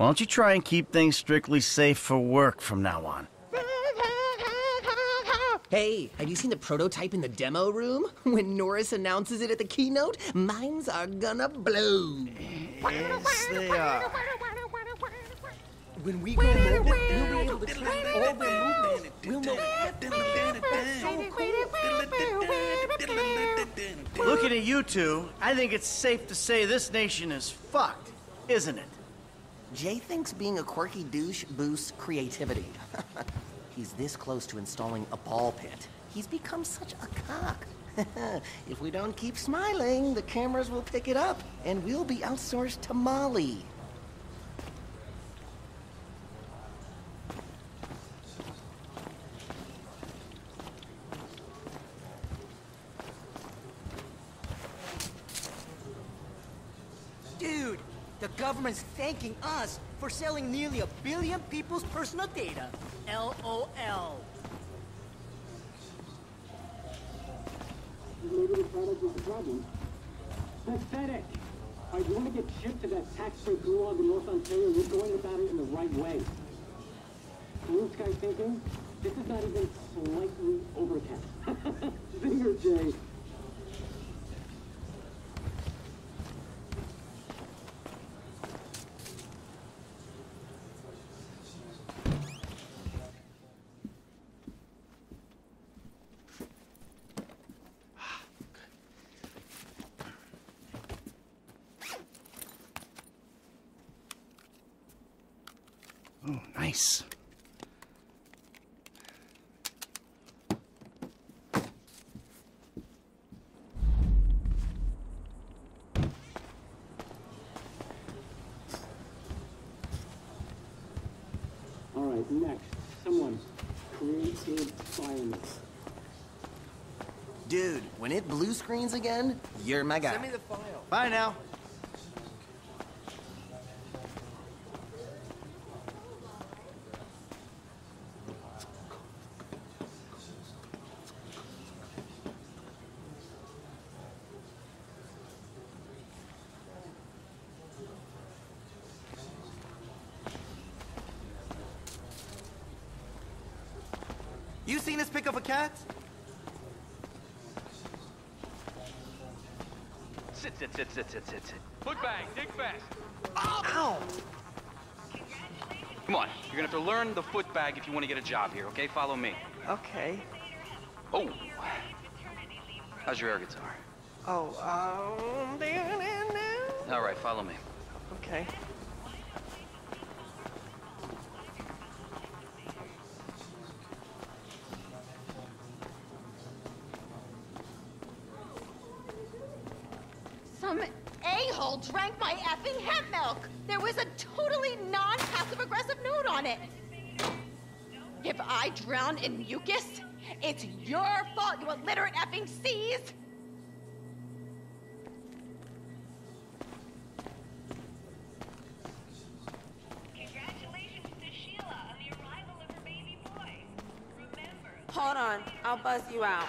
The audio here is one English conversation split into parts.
Why don't you try and keep things strictly safe for work from now on? Hey, have you seen the prototype in the demo room? When Norris announces it at the keynote, minds are gonna blow. Yes, they are. When we go mobile, we'll be able to track all their movements. We'll know Looking at you two, I think it's safe to say this nation is fucked, isn't it? Jay thinks being a quirky douche boosts creativity. He's this close to installing a ball pit. He's become such a cock. if we don't keep smiling, the cameras will pick it up, and we'll be outsourced to Molly. Dude, the government's thanking us for selling nearly a billion people's personal data. LOL. Maybe the product is the problem. Pathetic. All right, you want to get shipped to that tax-free gulag in North Ontario, we're going about it in the right way. Blue sky thinking, this is not even slightly overcast. Zinger, Jay. Oh, nice. All right, next, someone created violence. Dude, when it blue screens again, you're my guy. Send me the file. Bye now. You seen us pick up a cat? Sit, sit, sit, sit, sit, sit, sit. Foot bag, dig fast. Ow! Come on, you're gonna have to learn the foot bag if you want to get a job here, okay? Follow me. Okay. Oh. How's your air guitar? Oh, um, All right, follow me. okay. A-hole drank my effing hemp milk. There was a totally non-passive aggressive note on it. If I drown in mucus, it's your fault, you illiterate effing seas. Congratulations to Sheila on the arrival of her baby boy. Remember, Hold on, I'll buzz you out.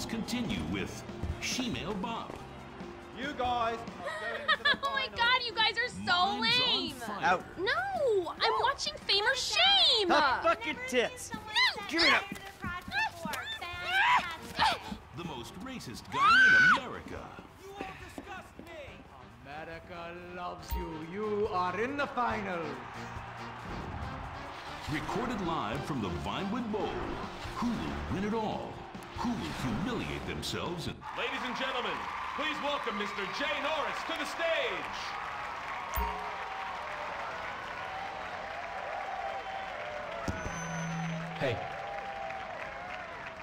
Stories continue with Shemale Bob. You guys oh my god, you guys are so lame. Out. No, I'm watching Fame or Shame. Tough fucking tits. Give it up. The most racist guy in America. America loves you. You are in the final. Recorded live from the Vinewood Bowl. Who will win it all? Who will humiliate themselves and Ladies and gentlemen, please welcome Mr. Jay Norris to the stage. Hey,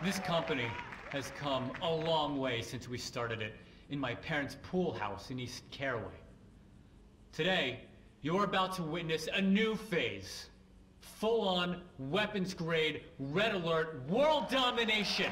this company has come a long way since we started it in my parents' pool house in East Caraway. Today, you're about to witness a new phase. Full-on, weapons-grade, red alert, world domination!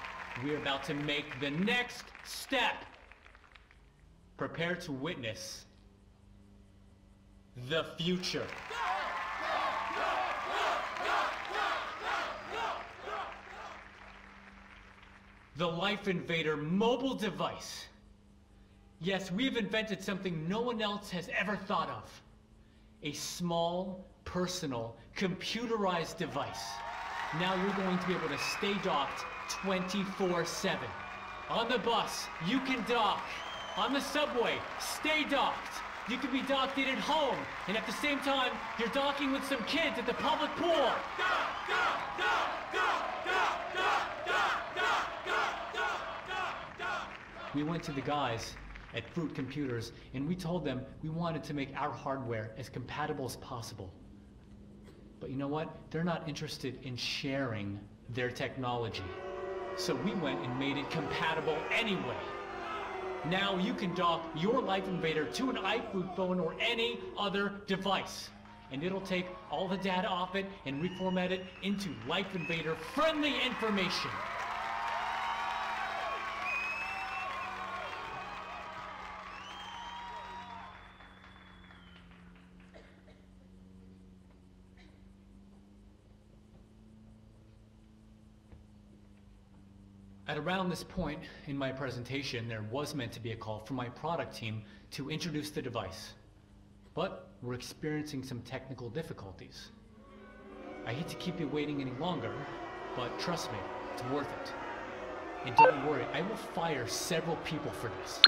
we're about to make the next step. Prepare to witness the future. The Life Invader mobile device. Yes, we've invented something no one else has ever thought of. A small, personal, computerized device. Now you're going to be able to stay docked 24-7. On the bus, you can dock. On the subway, stay docked. You can be docked in at home, and at the same time, you're docking with some kids at the public pool. We went to the guys at Fruit Computers, and we told them we wanted to make our hardware as compatible as possible. But you know what? They're not interested in sharing their technology. So we went and made it compatible anyway. Now you can dock your Life Invader to an iFruit phone or any other device. And it'll take all the data off it and reformat it into Life Invader friendly information. At around this point in my presentation, there was meant to be a call from my product team to introduce the device. But we're experiencing some technical difficulties. I hate to keep you waiting any longer, but trust me, it's worth it. And don't worry, I will fire several people for this.